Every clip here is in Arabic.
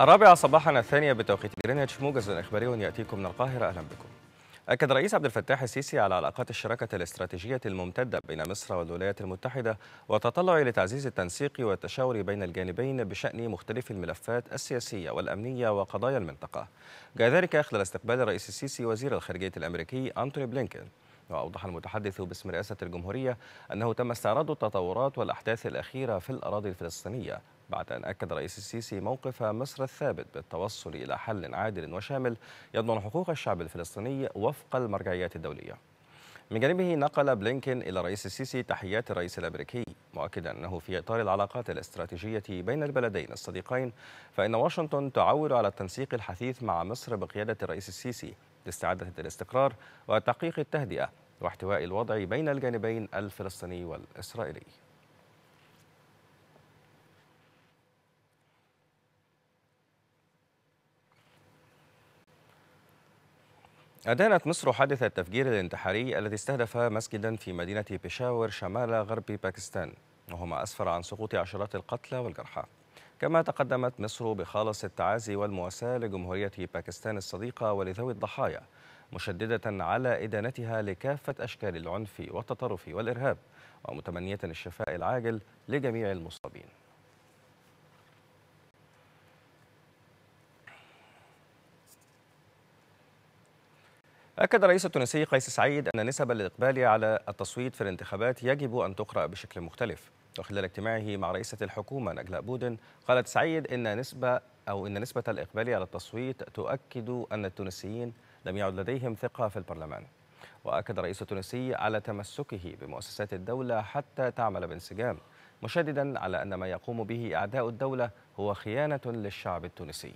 الرابعة صباحا الثانية بتوقيت جرينتش موجز إخباري يأتيكم من القاهرة. أهلا بكم. أكد الرئيس عبد الفتاح السيسي على علاقات الشراكة الاستراتيجية الممتدة بين مصر والولايات المتحدة وتطلع لتعزيز التنسيق والتشاور بين الجانبين بشأن مختلف الملفات السياسية والأمنية وقضايا المنطقة. جاء ذلك خلال استقبال الرئيس السيسي وزير الخارجية الأمريكي أنتوني بلينكين. وأوضح المتحدث باسم رئاسة الجمهورية أنه تم استعراض التطورات والأحداث الأخيرة في الأراضي الفلسطينية. بعد أن أكد الرئيس السيسي موقف مصر الثابت بالتوصل إلى حل عادل وشامل يضمن حقوق الشعب الفلسطيني وفق المرجعيات الدولية. من جانبه نقل بلينكين إلى الرئيس السيسي تحيات الرئيس الأمريكي مؤكدا أنه في إطار العلاقات الاستراتيجية بين البلدين الصديقين فإن واشنطن تعول على التنسيق الحثيث مع مصر بقيادة الرئيس السيسي لاستعادة الاستقرار وتحقيق التهدئة واحتواء الوضع بين الجانبين الفلسطيني والإسرائيلي. أدانت مصر حادث التفجير الانتحاري الذي استهدف مسجدا في مدينة بيشاور شمال غرب باكستان وهو ما أسفر عن سقوط عشرات القتلى والجرحى. كما تقدمت مصر بخالص التعازي والمواساة لجمهورية باكستان الصديقة ولذوي الضحايا مشددة على إدانتها لكافة أشكال العنف والتطرف والإرهاب ومتمنية الشفاء العاجل لجميع المصابين. أكد الرئيس التونسي قيس سعيد أن نسب الإقبال على التصويت في الانتخابات يجب أن تقرأ بشكل مختلف. وخلال اجتماعه مع رئيسة الحكومة نجلاء بودن قالت سعيد إن نسبة أو إن نسبة الإقبال على التصويت تؤكد أن التونسيين لم يعد لديهم ثقة في البرلمان. وأكد الرئيس التونسي على تمسكه بمؤسسات الدولة حتى تعمل بانسجام مشددا على أن ما يقوم به أعداء الدولة هو خيانة للشعب التونسي.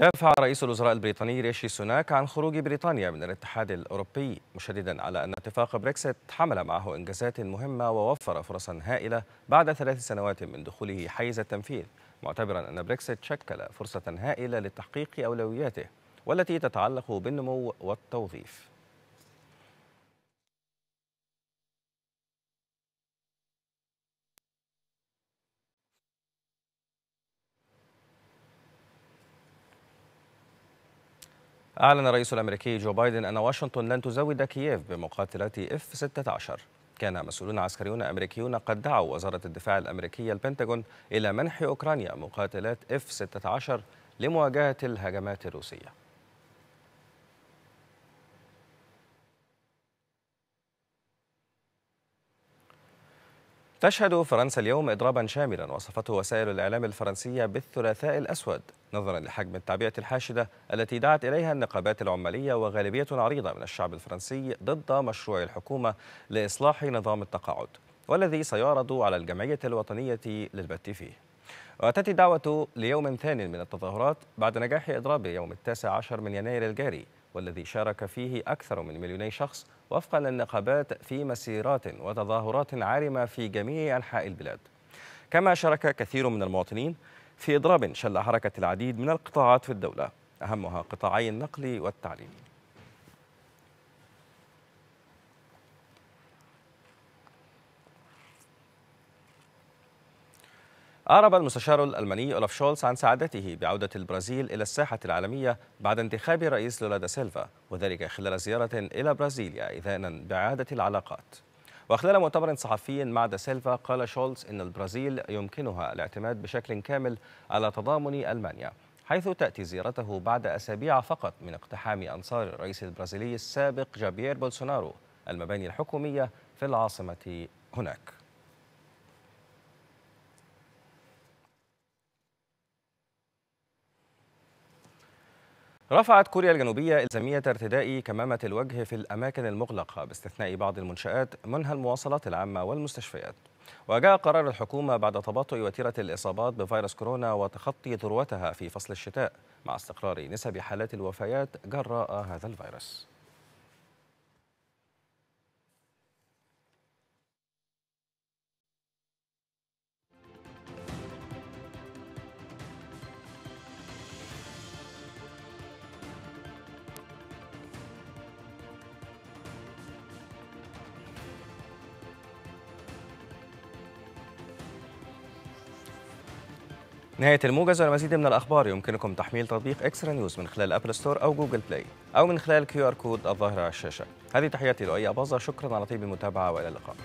دافع رئيس الوزراء البريطاني ريشي سوناك عن خروج بريطانيا من الاتحاد الأوروبي مشددا على أن اتفاق بريكسيت حمل معه إنجازات مهمة ووفر فرصا هائلة بعد ثلاث سنوات من دخوله حيز التنفيذ معتبرا أن بريكسيت شكل فرصة هائلة لتحقيق أولوياته والتي تتعلق بالنمو والتوظيف. أعلن الرئيس الأمريكي جو بايدن أن واشنطن لن تزود كييف بمقاتلات إف 16 كان مسؤولون عسكريون أمريكيون قد دعوا وزارة الدفاع الأمريكية البنتاغون إلى منح أوكرانيا مقاتلات إف 16 لمواجهة الهجمات الروسية. تشهد فرنسا اليوم إضرابا شاملا وصفته وسائل الإعلام الفرنسية بالثلاثاء الأسود. نظرا لحجم التعبئة الحاشدة التي دعت إليها النقابات العمالية وغالبية عريضة من الشعب الفرنسي ضد مشروع الحكومة لإصلاح نظام التقاعد والذي سيعرض على الجمعية الوطنية للبت فيه. وتأتي الدعوة ليوم ثاني من التظاهرات بعد نجاح إضراب يوم التاسع عشر من يناير الجاري. والذي شارك فيه أكثر من مليوني شخص وفقا للنقابات في مسيرات وتظاهرات عارمة في جميع أنحاء البلاد. كما شارك كثير من المواطنين في إضراب شل حركة العديد من القطاعات في الدولة أهمها قطاعي النقل والتعليم. أعرب المستشار الألماني أولاف شولز عن سعادته بعودة البرازيل إلى الساحة العالمية بعد انتخاب الرئيس لولا دا سيلفا وذلك خلال زيارة إلى برازيليا إذانا بإعادة العلاقات. وخلال مؤتمر صحفي مع دا سيلفا قال شولز إن البرازيل يمكنها الاعتماد بشكل كامل على تضامن ألمانيا حيث تأتي زيارته بعد أسابيع فقط من اقتحام أنصار الرئيس البرازيلي السابق جايير بولسونارو المباني الحكومية في العاصمة هناك. رفعت كوريا الجنوبية إلزامية ارتداء كمامة الوجه في الأماكن المغلقة باستثناء بعض المنشآت منها المواصلات العامة والمستشفيات. وجاء قرار الحكومة بعد تباطؤ وتيرة الإصابات بفيروس كورونا وتخطي ذروتها في فصل الشتاء مع استقرار نسب حالات الوفيات جراء هذا الفيروس. نهاية الموجز والمزيد من الأخبار. يمكنكم تحميل تطبيق إكسترا نيوز من خلال أبل ستور أو جوجل بلاي أو من خلال QR code الظاهر على الشاشة. هذه تحياتي لؤي أباظة. شكرا على طيب المتابعة وإلى اللقاء.